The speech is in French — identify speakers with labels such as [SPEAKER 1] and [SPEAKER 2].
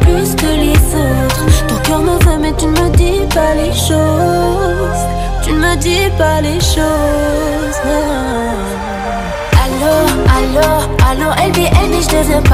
[SPEAKER 1] plus que les autres. Ton cœur me veut, mais tu ne me dis pas les choses. Tu ne me dis pas les choses. Allô, allô, allô, LBN et je deviens pas.